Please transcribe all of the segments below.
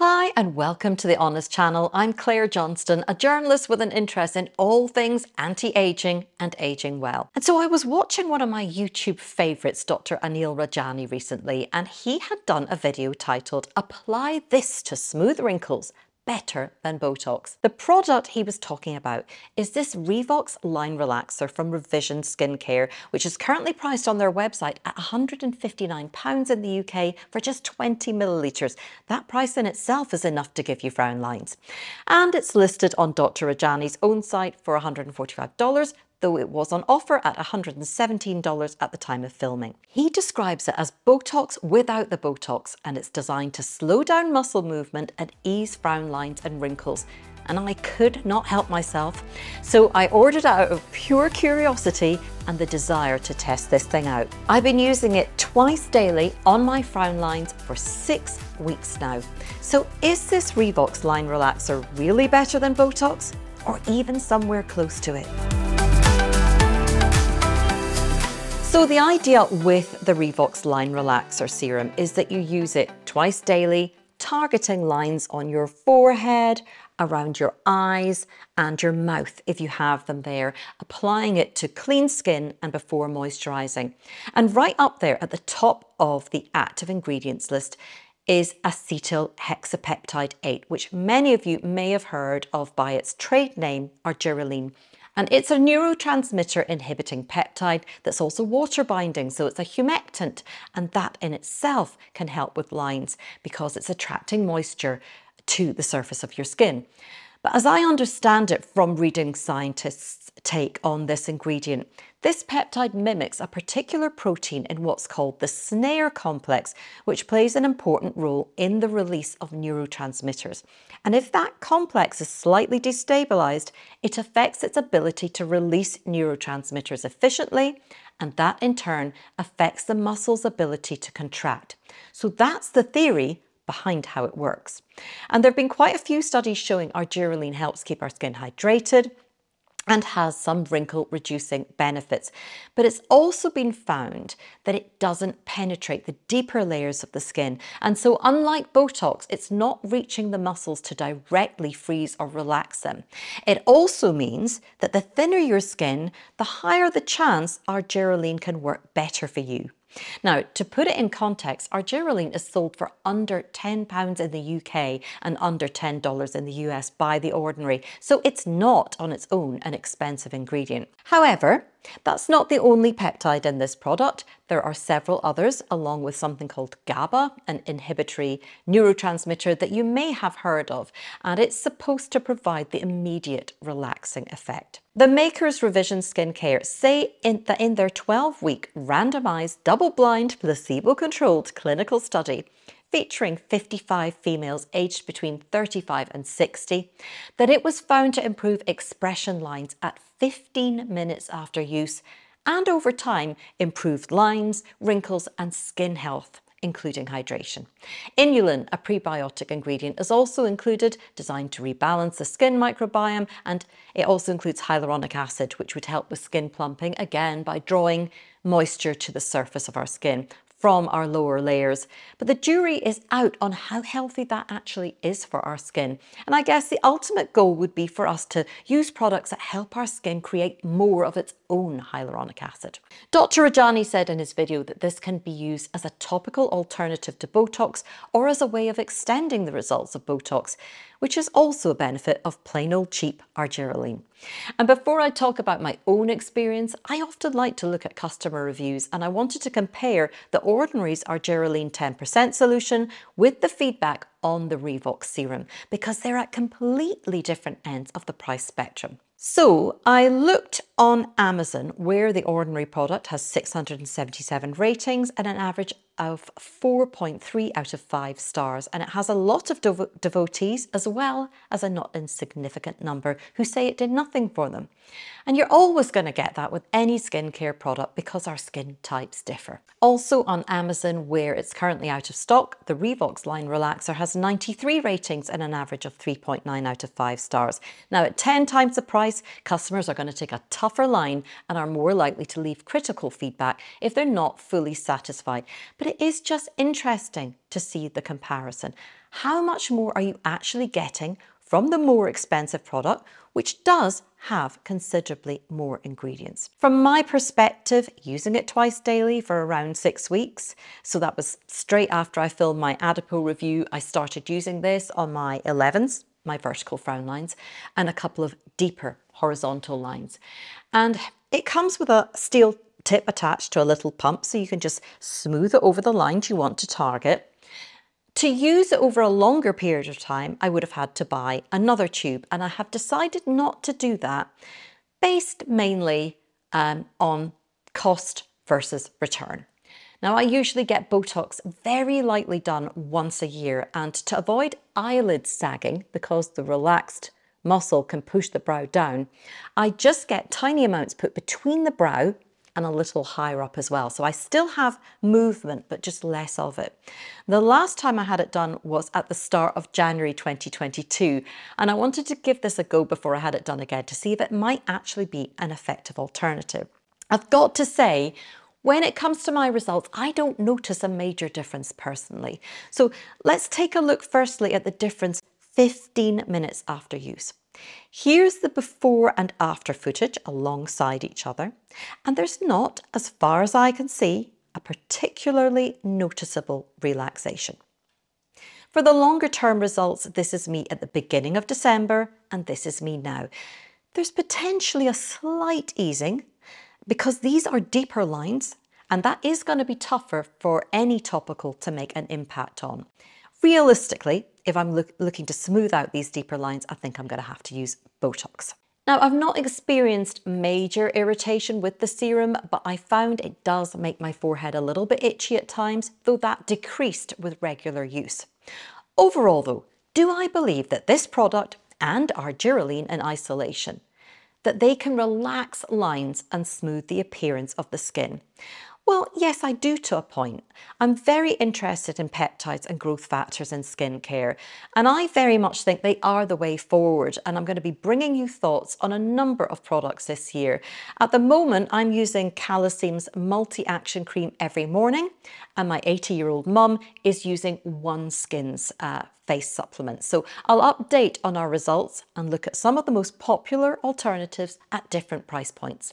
Hi, and welcome to the Honest Channel. I'm Clare Johnston, a journalist with an interest in all things anti aging and aging well. And so I was watching one of my YouTube favourites, Dr. Anil Rajani, recently, and he had done a video titled Apply This to Smooth Wrinkles better than Botox. The product he was talking about is this Revox Line Relaxer from Revision Skincare, which is currently priced on their website at £159 in the UK for just 20 millilitres. That price in itself is enough to give you frown lines. And it's listed on Dr. Rajani's own site for $145, though it was on offer at $117 at the time of filming. He describes it as Botox without the Botox, and it's designed to slow down muscle movement and ease frown lines and wrinkles. And I could not help myself, so I ordered out of pure curiosity and the desire to test this thing out. I've been using it twice daily on my frown lines for six weeks now. So is this Revox line relaxer really better than Botox? Or even somewhere close to it? So the idea with the Revox Line Relaxer Serum is that you use it twice daily, targeting lines on your forehead, around your eyes and your mouth if you have them there, applying it to clean skin and before moisturizing. And right up there at the top of the active ingredients list is acetyl hexapeptide 8, which many of you may have heard of by its trade name, argireline. And it's a neurotransmitter inhibiting peptide that's also water binding. So it's a humectant. And that in itself can help with lines because it's attracting moisture to the surface of your skin. But as I understand it from reading scientists' take on this ingredient, this peptide mimics a particular protein in what's called the SNARE complex, which plays an important role in the release of neurotransmitters. And if that complex is slightly destabilized, it affects its ability to release neurotransmitters efficiently, and that in turn affects the muscle's ability to contract. So that's the theory behind how it works. And there have been quite a few studies showing argireline helps keep our skin hydrated, and has some wrinkle reducing benefits. But it's also been found that it doesn't penetrate the deeper layers of the skin. And so unlike Botox, it's not reaching the muscles to directly freeze or relax them. It also means that the thinner your skin, the higher the chance argireline can work better for you. Now, to put it in context, argireline is sold for under £10 in the UK and under $10 in the US by The Ordinary, so it's not on its own an expensive ingredient. However, that's not the only peptide in this product. There are several others, along with something called GABA, an inhibitory neurotransmitter that you may have heard of, and it's supposed to provide the immediate relaxing effect. The makers Revision Skincare say in that in their 12-week randomized, double-blind, placebo-controlled clinical study, featuring 55 females aged between 35 and 60, that it was found to improve expression lines at 15 minutes after use and over time improved lines, wrinkles and skin health including hydration. Inulin, a prebiotic ingredient, is also included, designed to rebalance the skin microbiome, and it also includes hyaluronic acid, which would help with skin plumping, again by drawing moisture to the surface of our skin from our lower layers. But the jury is out on how healthy that actually is for our skin. And I guess the ultimate goal would be for us to use products that help our skin create more of its own hyaluronic acid. Dr. Rajani said in his video that this can be used as a topical alternative to Botox or as a way of extending the results of Botox, which is also a benefit of plain old cheap argireline. And before I talk about my own experience, I often like to look at customer reviews and I wanted to compare the Ordinary's Argireline 10% solution with the feedback on the Revox serum because they're at completely different ends of the price spectrum. So I looked on Amazon where the Ordinary product has 677 ratings and an average of 4.3 out of 5 stars and it has a lot of dev devotees as well as a not insignificant number who say it did nothing for them. And you're always going to get that with any skincare product because our skin types differ. Also on Amazon where it's currently out of stock, the Revox line relaxer has 93 ratings and an average of 3.9 out of 5 stars. Now at 10 times the price, customers are going to take a tougher line and are more likely to leave critical feedback if they're not fully satisfied. But it is just interesting to see the comparison. how much more are you actually getting from the more expensive product, which does have considerably more ingredients. From my perspective, using it twice daily for around six weeks, so that was straight after I filmed my Adipo review, I started using this on my 11s, my vertical frown lines, and a couple of deeper horizontal lines. And it comes with a steel tip attached to a little pump, so you can just smooth it over the lines you want to target. To use it over a longer period of time, I would have had to buy another tube, and I have decided not to do that, based mainly um, on cost versus return. Now, I usually get Botox very lightly done once a year, and to avoid eyelid sagging, because the relaxed muscle can push the brow down, I just get tiny amounts put between the brow and a little higher up as well. So I still have movement, but just less of it. The last time I had it done was at the start of January 2022, and I wanted to give this a go before I had it done again to see if it might actually be an effective alternative. I've got to say, when it comes to my results, I don't notice a major difference personally. So let's take a look firstly at the difference 15 minutes after use. Here's the before and after footage alongside each other, and there's not, as far as I can see, a particularly noticeable relaxation. For the longer term results, this is me at the beginning of December, and this is me now. There's potentially a slight easing because these are deeper lines, and that is going to be tougher for any topical to make an impact on. Realistically, if I'm look, looking to smooth out these deeper lines, I think I'm going to have to use Botox. Now, I've not experienced major irritation with the serum, but I found it does make my forehead a little bit itchy at times, though that decreased with regular use. Overall though, do I believe that this product and argireline in isolation, that they can relax lines and smooth the appearance of the skin? Well, yes, I do to a point. I'm very interested in peptides and growth factors in skincare, and I very much think they are the way forward. And I'm going to be bringing you thoughts on a number of products this year. At the moment, I'm using Calecim's multi action cream every morning, and my 80 year old mum is using OneSkin's uh, face supplements. So I'll update on our results and look at some of the most popular alternatives at different price points.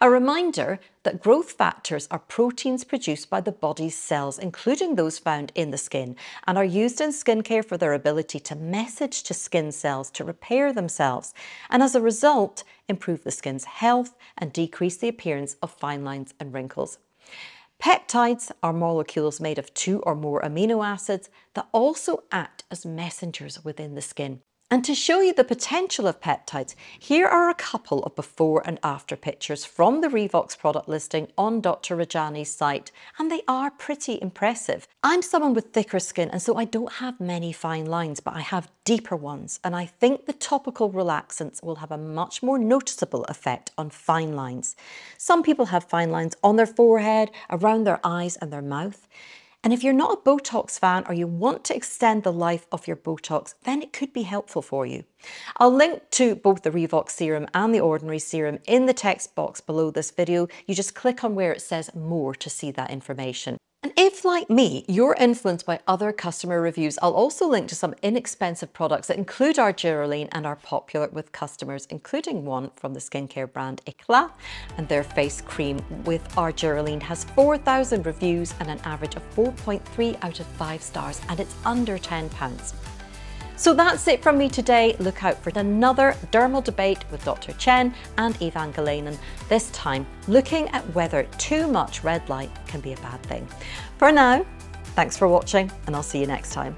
A reminder that growth factors are proteins produced by the body's cells, including those found in the skin, and are used in skincare for their ability to message to skin cells to repair themselves, and as a result, improve the skin's health and decrease the appearance of fine lines and wrinkles. Peptides are molecules made of two or more amino acids that also act as messengers within the skin. And to show you the potential of peptides, here are a couple of before and after pictures from the Revox product listing on Dr. Rajani's site, and they are pretty impressive. I'm someone with thicker skin, and so I don't have many fine lines, but I have deeper ones, and I think the topical relaxants will have a much more noticeable effect on fine lines. Some people have fine lines on their forehead, around their eyes and their mouth. And if you're not a Botox fan or you want to extend the life of your Botox, then it could be helpful for you. I'll link to both the Revox serum and the ordinary serum in the text box below this video. You just click on where it says more to see that information. And if, like me, you're influenced by other customer reviews, I'll also link to some inexpensive products that include argireline and are popular with customers, including one from the skincare brand Eclat, and their face cream with argireline has 4,000 reviews and an average of 4.3 out of 5 stars, and it's under £10. So that's it from me today. Look out for another dermal debate with Dr. Chen and Evangelainen, this time looking at whether too much red light can be a bad thing. For now, thanks for watching and I'll see you next time.